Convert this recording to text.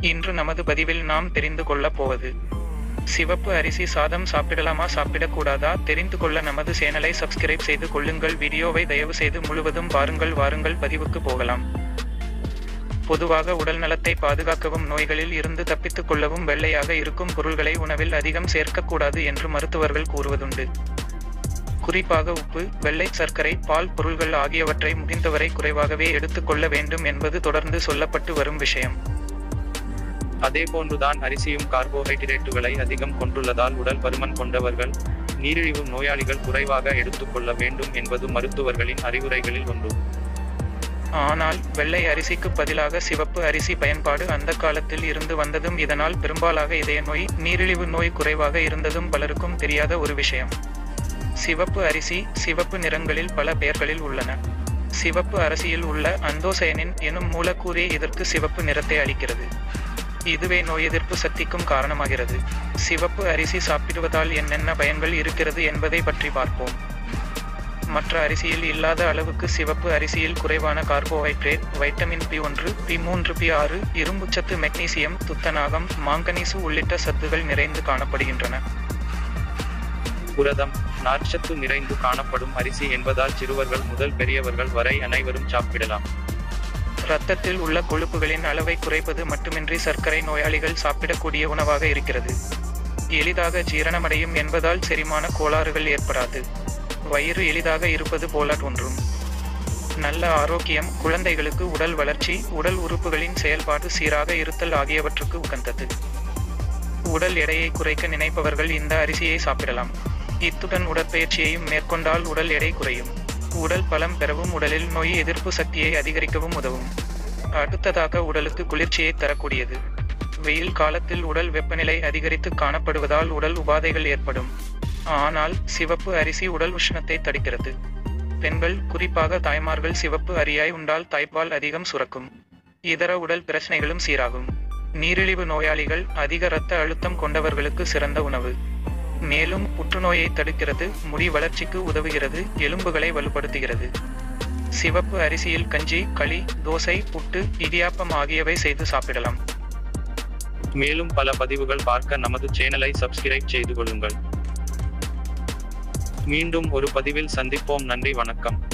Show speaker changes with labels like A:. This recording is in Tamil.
A: இன்று நமது பதிவில் நாம் தெரிந்து கொள்ளப் போவது. சிவப்பு அரிசி சாதம் சாப்பிடலாமா? சாப்பிடக்கூடாதா? தெரிந்து கொள்ள நமது சேனலை சப்ஸ்கிரைப் செய்து கொள்ளுங்கள். வீடியோவை தயவு செய்து முழுவதும் பாருங்கள் வாருங்கள். பதிவுக்கு போகலாம். பொதுவாக உடல் நலத்தை பாதுகாக்கவும் நோய்களில் இருந்து தப்பித்துக் கொள்ளவும் வெள்ளையாக இருக்கும் பொருள்களை உணவில் அதிகம் சேர்க்கக்கூடாது என்று மருத்துவர்கள் கூறுவதுண்டு. குறிப்பாக உப்பு வெள்ளை சர்க்கரை பால் பொருள்கள் ஆகியவற்றை முடிந்தவரை குறைவாகவே எடுத்துக்கொள்ள வேண்டும் என்பது தொடர்ந்து சொல்லப்பட்டு வரும் விஷயம்.
B: அதேபோன்றுதான் அரிசியும் கார்போஹைட்ரேட்டுகளை அதிகம் கொண்டுள்ளதால் உடல் பருமன் கொண்டவர்கள் நீரிழிவு நோயாளிகள் குறைவாக எடுத்துக்கொள்ள வேண்டும் என்பது மருத்துவர்களின் அறிவுரைகளில் ஒன்று.
A: ஆனால் வெள்ளை அரிசிக்கு பதிலாக சிவப்பு அரிசி பயன்பாடு அந்த காலத்தில் இருந்து வந்ததும் இதனால் பெரும்பாலாக இதய நோய் நீரிழிவு நோய் குறைவாக இருந்ததும் பலருக்கும் தெரியாத ஒரு விஷயம். சிவப்பு அரிசி சிவப்பு நிறங்களில் பல பெயர்களில் உள்ளன. சிவப்பு அரிசியில் உள்ள அந்தோசயனின் எனும் மூலக்கூறே இதற்கு சிவப்பு நிறத்தை அளிக்கிறது. இதுவே நோய் எதிர்ப்பு சக்திக்கும் காரணமாகிறது. சிவப்பு அரிசி சாப்பிடுவதால் என்னென்ன பயன்கள் இருக்கிறது என்பதை பற்றி பார்ப்போம். மற்ற அரிசியில் இல்லாத அளவுக்கு சிவப்பு அரிசியில் குறைவான கார்போஹைட்ரேட் வைட்டமின் பி ஒன்று பி மூன்று பி ஆறு இரும்புச்சத்து மெக்னீசியம் துத்தநாகம் மாங்கனீசு உள்ளிட்ட சத்துகள் நிறைந்து காணப்படுகின்றன.
B: புரதம் நார்ச்சத்து நிறைந்து காணப்படும் அரிசி என்பதால் சிறுவர்கள் முதல் பெரியவர்கள் வரை அனைவரும் சாப்பிடலாம்.
A: இரத்தத்தில் உள்ள கொழுப்புகளின் அளவை குறைப்பது மட்டுமின்றி சர்க்கரை நோயாளிகள் சாப்பிடக்கூடிய உணவாக இருக்கிறது. எளிதாக ஜீரணமடையும் என்பதால் செரிமான கோளாறுகள் ஏற்படாது. வயிறு எளிதாக இருப்பது போல தோன்றும். நல்ல ஆரோக்கியம் குழந்தைகளுக்கு உடல் வளர்ச்சி உடல் உறுப்புகளின் செயல்பாடு சீராக இருத்தல் ஆகியவற்றுக்கு உகந்தது. உடல் எடையை குறைக்க நினைப்பவர்கள் இந்த அரிசியை சாப்பிடலாம். இத்துடன் உடற்பயிற்சியையும் மேற்கொண்டால் உடல் எடை குறையும். உடல் பலம் பெறவும் உடலில் நோய் எதிர்ப்பு சக்தியை அதிகரிக்கவும் உதவும். அடுத்ததாக உடலுக்கு குளிர்ச்சியை தரக்கூடியது. வெயில் காலத்தில் உடல் வெப்பநிலை அதிகரித்து காணப்படுவதால் உடல் உபாதைகள் ஏற்படும். ஆனால் சிவப்பு அரிசி உடல் உஷ்ணத்தை தடுக்கிறது. பெண்கள் குறிப்பாக தாய்மார்கள் சிவப்பு அரியாய் உண்டால் தாய்ப்பால் அதிகம் சுரக்கும். இதர உடல் பிரச்சனைகளும் சீராகும். நீரிழிவு நோயாளிகள் அதிக இரத்த அழுத்தம் கொண்டவர்களுக்கு சிறந்த உணவு. மேலும் புற்றுநோயை தடுக்கிறது முடி வளர்ச்சிக்கு உதவுகிறது எலும்புகளை வலுப்படுத்துகிறது. சிவப்பு அரிசியில் கஞ்சி களி தோசை புட்டு இடியாப்பம் ஆகியவை செய்து சாப்பிடலாம்.
B: மேலும் பல பதிவுகள் பார்க்க நமது சேனலை சப்ஸ்கிரைப் செய்து கொள்ளுங்கள். மீண்டும் ஒரு பதிவில் சந்திப்போம். நன்றி வணக்கம்.